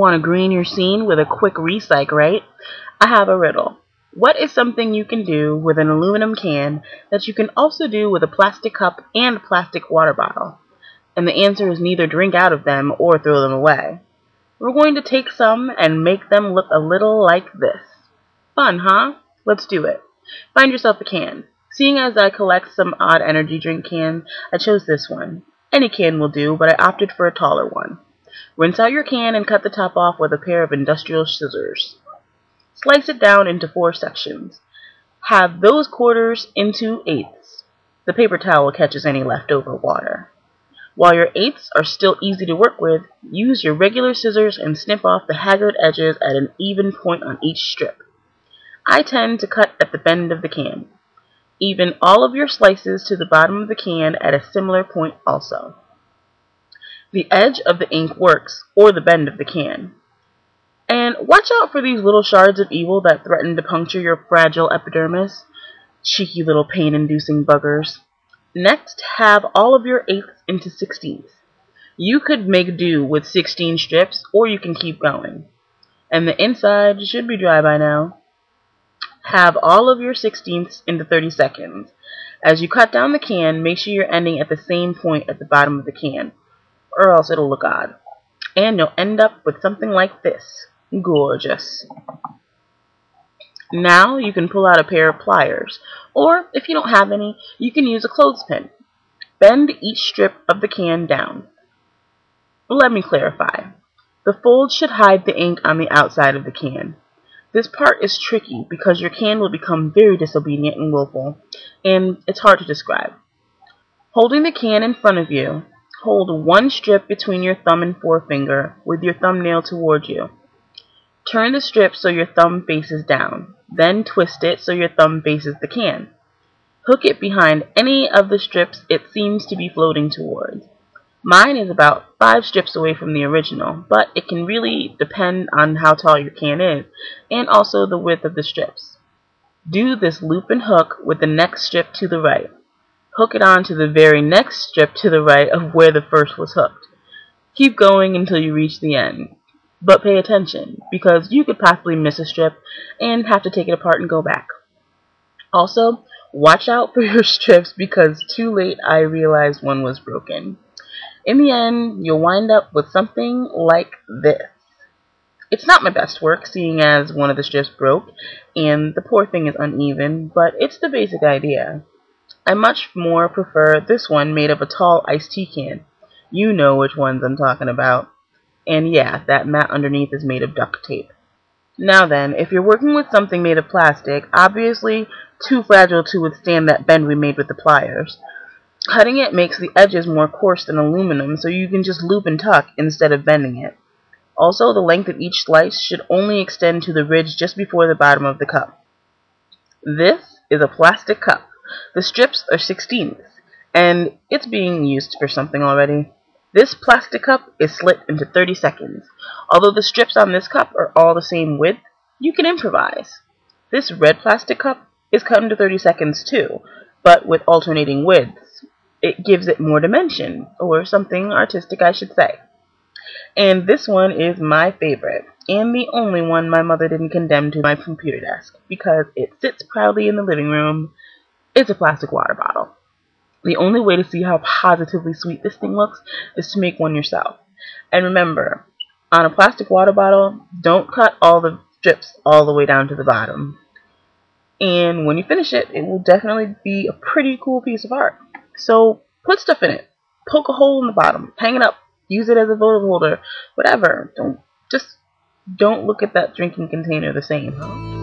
Want to green your scene with a quick recycle, right? I have a riddle. What is something you can do with an aluminum can that you can also do with a plastic cup and a plastic water bottle? And the answer is neither drink out of them or throw them away. We're going to take some and make them look a little like this. Fun, huh? Let's do it. Find yourself a can. Seeing as I collect some odd energy drink cans, I chose this one. Any can will do, but I opted for a taller one. Rinse out your can and cut the top off with a pair of industrial scissors. Slice it down into four sections. Halve those quarters into eighths. The paper towel catches any leftover water. While your eighths are still easy to work with, use your regular scissors and snip off the haggard edges at an even point on each strip. I tend to cut at the bend of the can. Even all of your slices to the bottom of the can at a similar point also. The edge of the ink works, or the bend of the can. And watch out for these little shards of evil that threaten to puncture your fragile epidermis. Cheeky little pain-inducing buggers. Next, halve all of your eighths into sixteenths. You could make do with 16 strips, or you can keep going. And the inside should be dry by now. Halve all of your sixteenths into 30 seconds. As you cut down the can, make sure you're ending at the same point at the bottom of the can or else it'll look odd. And you'll end up with something like this. Gorgeous. Now you can pull out a pair of pliers, or if you don't have any, you can use a clothespin. Bend each strip of the can down. Let me clarify. The fold should hide the ink on the outside of the can. This part is tricky because your can will become very disobedient and willful, and it's hard to describe. Holding the can in front of you, Hold one strip between your thumb and forefinger with your thumbnail toward you. Turn the strip so your thumb faces down. Then twist it so your thumb faces the can. Hook it behind any of the strips it seems to be floating towards. Mine is about five strips away from the original, but it can really depend on how tall your can is, and also the width of the strips. Do this loop and hook with the next strip to the right hook it on to the very next strip to the right of where the first was hooked. Keep going until you reach the end. But pay attention, because you could possibly miss a strip and have to take it apart and go back. Also, watch out for your strips because too late I realized one was broken. In the end, you'll wind up with something like this. It's not my best work, seeing as one of the strips broke, and the poor thing is uneven, but it's the basic idea. I much more prefer this one made of a tall iced tea can. You know which ones I'm talking about. And yeah, that mat underneath is made of duct tape. Now then, if you're working with something made of plastic, obviously too fragile to withstand that bend we made with the pliers. Cutting it makes the edges more coarse than aluminum, so you can just loop and tuck instead of bending it. Also, the length of each slice should only extend to the ridge just before the bottom of the cup. This is a plastic cup. The strips are sixteenths, and it's being used for something already. This plastic cup is slit into 30 seconds. Although the strips on this cup are all the same width, you can improvise. This red plastic cup is cut into 30 seconds too, but with alternating widths. It gives it more dimension, or something artistic I should say. And this one is my favorite, and the only one my mother didn't condemn to my computer desk, because it sits proudly in the living room, it's a plastic water bottle. The only way to see how positively sweet this thing looks is to make one yourself. And remember, on a plastic water bottle, don't cut all the strips all the way down to the bottom. And when you finish it, it will definitely be a pretty cool piece of art. So put stuff in it. Poke a hole in the bottom. Hang it up. Use it as a photo holder. Whatever. Don't just don't look at that drinking container the same, huh?